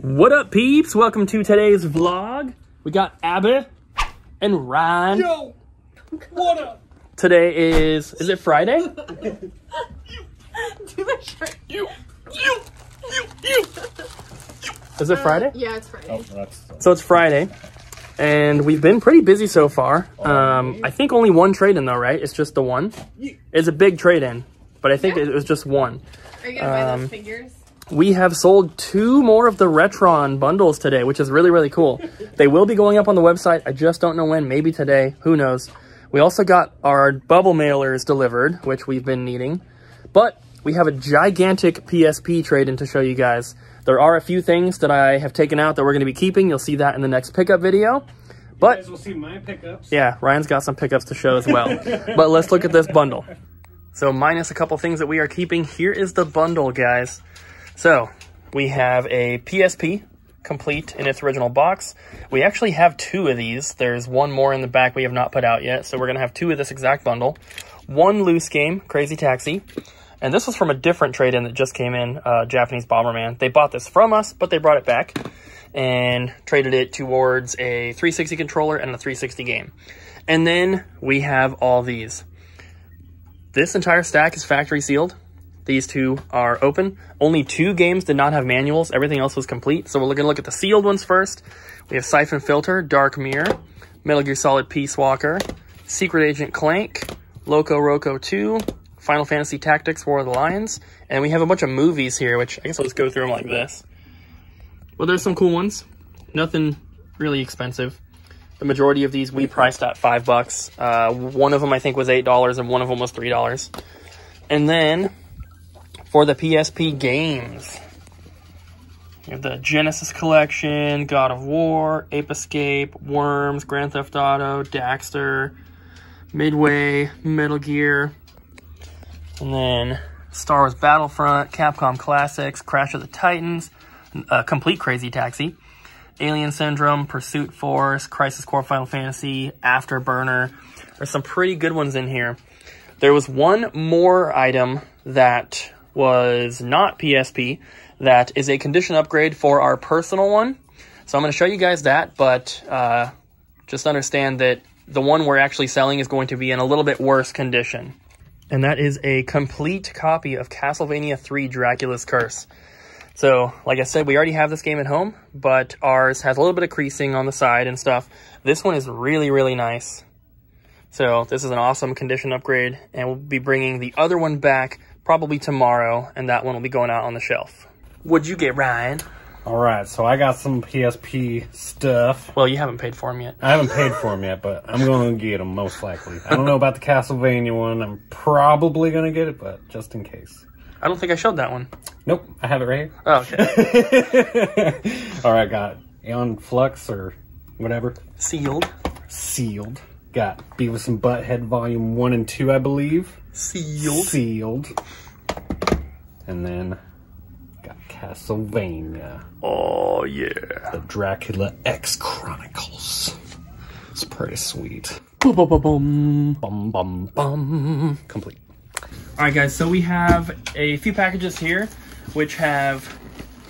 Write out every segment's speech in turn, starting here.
What up, peeps? Welcome to today's vlog. We got Abbey and Ryan. Yo, what up? Today is, is it Friday? Do the shirt. You, you, you, you. Is it Friday? Yeah, it's Friday. that's So it's Friday, and we've been pretty busy so far. Um, I think only one trade in though, right? It's just the one. It's a big trade in, but I think it was just one. Are you gonna buy Um, those figures? We have sold two more of the Retron bundles today, which is really, really cool. They will be going up on the website. I just don't know when, maybe today, who knows. We also got our bubble mailers delivered, which we've been needing. But we have a gigantic PSP trade-in to show you guys. There are a few things that I have taken out that we're going to be keeping. You'll see that in the next pickup video. But will see my pickups. yeah, Ryan's got some pickups to show as well. but let's look at this bundle. So minus a couple things that we are keeping, here is the bundle, guys. So we have a PSP complete in its original box. We actually have two of these. There's one more in the back we have not put out yet. So we're going to have two of this exact bundle. One loose game, Crazy Taxi. And this was from a different trade-in that just came in, uh, Japanese Bomberman. They bought this from us, but they brought it back and traded it towards a 360 controller and a 360 game. And then we have all these. This entire stack is factory sealed. These two are open. Only two games did not have manuals. Everything else was complete. So we're going to look at the sealed ones first. We have Siphon Filter, Dark Mirror, Metal Gear Solid Peace Walker, Secret Agent Clank, Loco Roco 2, Final Fantasy Tactics War of the Lions, and we have a bunch of movies here, which I guess I'll just go through them like this. Well, there's some cool ones. Nothing really expensive. The majority of these we priced at five bucks. Uh, one of them I think was eight dollars, and one of them was three dollars. And then for the PSP games, you have the Genesis Collection, God of War, Ape Escape, Worms, Grand Theft Auto, Daxter, Midway, Metal Gear, and then Star Wars Battlefront, Capcom Classics, Crash of the Titans, uh, Complete Crazy Taxi, Alien Syndrome, Pursuit Force, Crisis Core Final Fantasy, Afterburner. There's some pretty good ones in here. There was one more item that was not PSP that is a condition upgrade for our personal one. So I'm going to show you guys that, but uh, just understand that the one we're actually selling is going to be in a little bit worse condition. And that is a complete copy of Castlevania 3 Dracula's Curse. So, like I said, we already have this game at home, but ours has a little bit of creasing on the side and stuff. This one is really, really nice. So, this is an awesome condition upgrade, and we'll be bringing the other one back probably tomorrow, and that one will be going out on the shelf. What'd you get, Ryan? All right, so I got some PSP stuff. Well, you haven't paid for them yet. I haven't paid for them yet, but I'm going to get them most likely. I don't know about the Castlevania one. I'm probably going to get it, but just in case. I don't think I showed that one. Nope, I have it right here. Oh, okay. here. All right, got Aeon Flux or whatever. Sealed. Sealed. Got Beavis and Butthead Volume 1 and 2, I believe. Sealed. Sealed. And then got Castlevania. Oh, yeah. The Dracula X Chronicles. It's pretty sweet. Boom, boom, boom, boom. Bum bum bum. Complete. All right, guys, so we have a few packages here, which have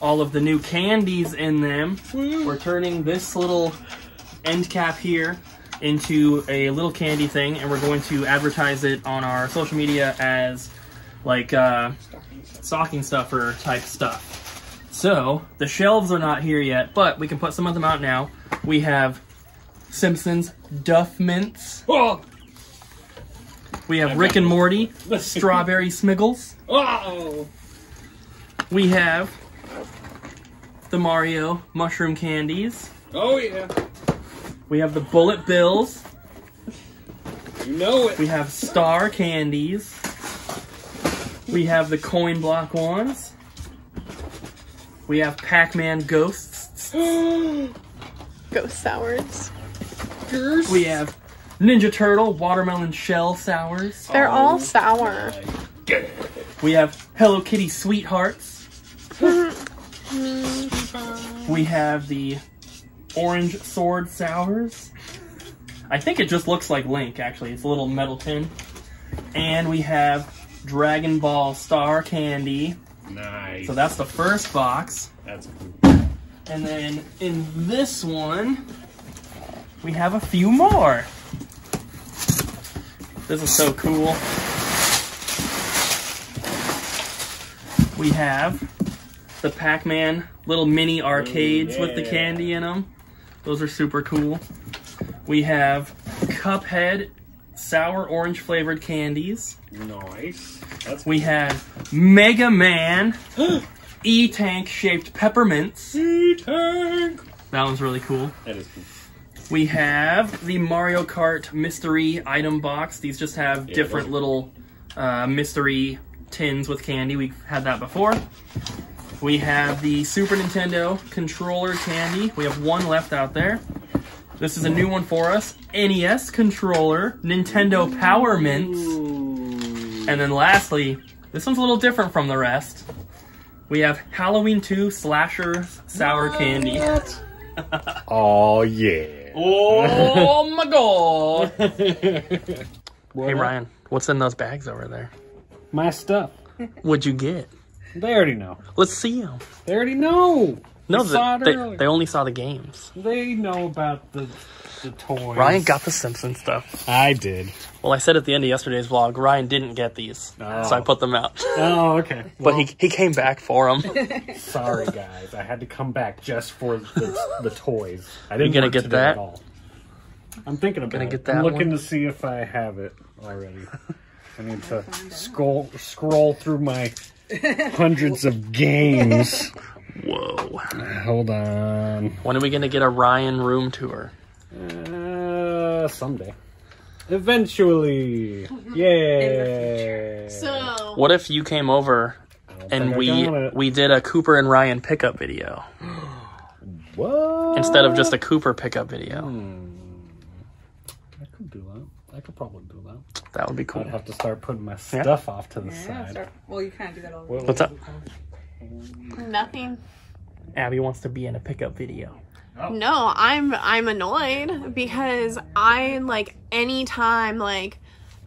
all of the new candies in them. We're turning this little end cap here into a little candy thing, and we're going to advertise it on our social media as like uh, stocking stuffer type stuff. So the shelves are not here yet, but we can put some of them out now. We have Simpsons Duff Mints. Oh, We have Rick and Morty Strawberry Smiggles. oh. We have the Mario mushroom candies. Oh yeah. We have the bullet bills. You know it. We have star candies. We have the coin block ones. We have Pac-Man ghosts. Ghost sours. We have Ninja Turtle watermelon shell sours. They're oh, all sour. We have Hello Kitty sweethearts. We have the orange sword sours. I think it just looks like Link, actually. It's a little metal tin. And we have Dragon Ball Star Candy. Nice. So that's the first box. That's cool. And then in this one, we have a few more. This is so cool. We have the Pac-Man little mini arcades with the candy in them. Those are super cool. We have Cuphead sour orange flavored candies. Nice. That's We have Mega Man E-Tank shaped peppermints. E tank. That one's really cool. That is cool. We have the Mario Kart mystery item box. These just have Yeah, different little uh, mystery tins with candy. We've had that before. We have the Super Nintendo controller candy. We have one left out there. This is a new one for us. NES controller, Nintendo Power Mints. And then lastly, this one's a little different from the rest. We have Halloween 2 Slasher Sour Candy. Oh yeah. Oh my god! Hey? Ryan, what's in those bags over there? My stuff. What'd you get? They already know. Let's see them. They already know. No, They saw the, it they, they only saw the games. They know about the the toys. Ryan got the Simpson stuff. I did. Well, I said at the end of yesterday's vlog, Ryan didn't get these, Oh. so I put them out. Oh, okay. but he he came back for them. Sorry, guys. I had to come back just for the, the toys. I didn't You gonna get that? At all. I'm thinking about Gonna it. get I'm that looking one? to see if I have it already. I need to scroll scroll through my hundreds of games. Whoa! Hold on. When are we gonna get a Ryan room tour? Uh, someday. Eventually. Yeah. So, What if you came over and we we did a Cooper and Ryan pickup video what? instead of just a Cooper pickup video? I could do that. I could probably do that. That would be cool. I'd have to start putting my stuff off to the Yeah, side. start, well, you can't do that all the What What's up? nothing. Abbey wants to be in a pickup video. Oh. No, I'm I'm annoyed because I like anytime like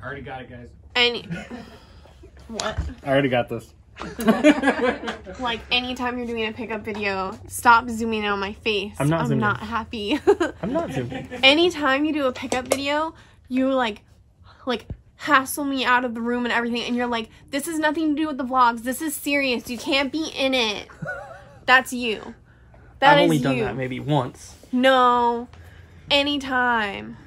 I already got it, guys. any what I already got this. like anytime you're doing a pickup video, stop zooming in on my face. I'm not I'm zooming not in. happy. I'm not zooming. anytime you do a pickup video, you like like hassle me out of the room and everything and you're like this is nothing to do with the vlogs. This is serious. You can't be in it. That's you. That I've only done you. that maybe once. No. Anytime.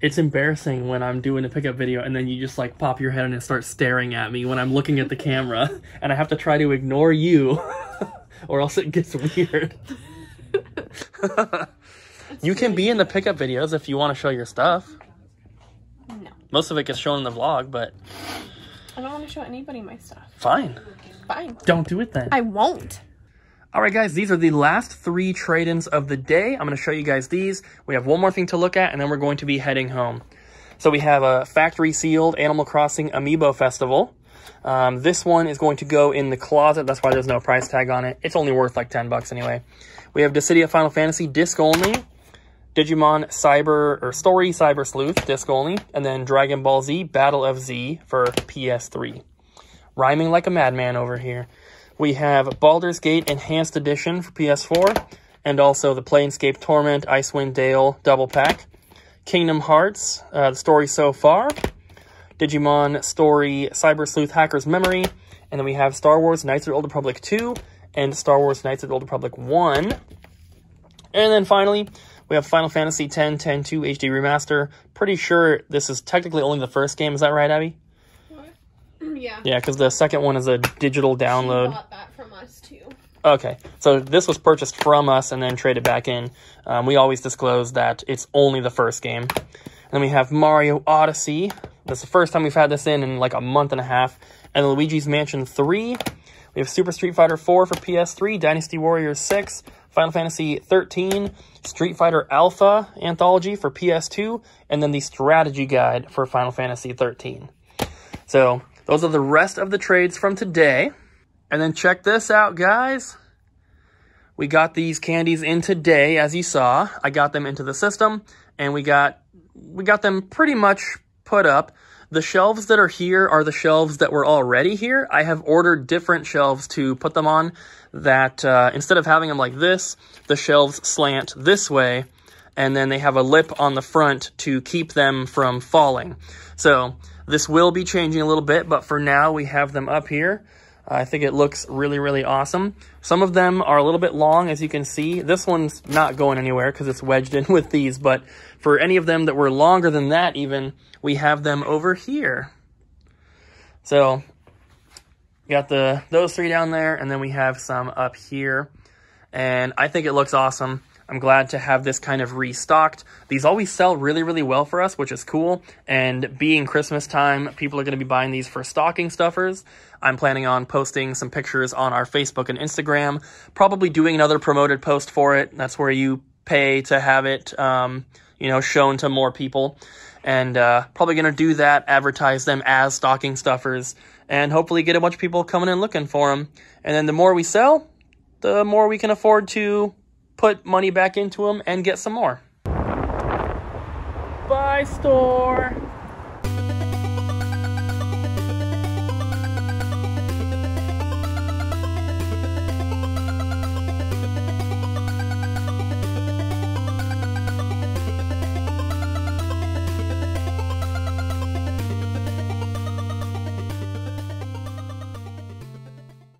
It's embarrassing when I'm doing a pickup video and then you just like pop your head in and start staring at me when I'm looking at the camera and I have to try to ignore you or else it gets weird. You can be in the pickup videos if you want to show your stuff. No. Most of it gets shown in the vlog, but I don't want to show anybody my stuff. fine. Fine. Don't do it then. I won't. All right, guys, these are the last three trade-ins of the day. I'm going to show you guys these. We have one more thing to look at, and then we're going to be heading home. So we have a factory-sealed Animal Crossing Amiibo Festival. Um, this one is going to go in the closet. That's why there's no price tag on it. It's only worth like 10 bucks anyway. We have Dissidia Final Fantasy disc only. Digimon Cyber or Story Cyber Sleuth disc only, and then Dragon Ball Z Battle of Z for PS3. Rhyming like a madman over here. We have Baldur's Gate Enhanced Edition for PS4, and also the Planescape Torment Icewind Dale double pack. Kingdom Hearts, uh, the story so far. Digimon Story Cyber Sleuth Hacker's Memory, and then we have Star Wars Knights of the Old Republic 2 and Star Wars Knights of the Old Republic 1. And then finally, we have Final Fantasy X 10 2 HD Remaster. Pretty sure this is technically only the first game. Is that right, Abbey? What? Yeah. Yeah, because the second one is a digital download. Bought that from us too. Okay, so this was purchased from us and then traded back in. Um, we always disclose that it's only the first game. And then we have Mario Odyssey. That's the first time we've had this in in like a month and a half. And Luigi's Mansion 3. We have Super Street Fighter 4 for PS3, Dynasty Warriors 6, Final Fantasy 13, Street Fighter Alpha Anthology for PS2, and then the Strategy Guide for Final Fantasy 13. So those are the rest of the trades from today. And then check this out, guys. We got these candies in today, as you saw. I got them into the system, and we got we got them pretty much put up. The shelves that are here are the shelves that were already here. I have ordered different shelves to put them on that uh, instead of having them like this, the shelves slant this way and then they have a lip on the front to keep them from falling. So this will be changing a little bit, but for now we have them up here. I think it looks really, really awesome. Some of them are a little bit long, as you can see. This one's not going anywhere because it's wedged in with these, but for any of them that were longer than that even, we have them over here. So, got the those three down there, and then we have some up here. And I think it looks awesome. I'm glad to have this kind of restocked. These always sell really, really well for us, which is cool. And being Christmas time, people are going to be buying these for stocking stuffers. I'm planning on posting some pictures on our Facebook and Instagram, probably doing another promoted post for it. That's where you pay to have it, um, you know, shown to more people. And uh, probably going to do that, advertise them as stocking stuffers, and hopefully get a bunch of people coming in looking for them. And then the more we sell, the more we can afford to put money back into them and get some more. Bye, store.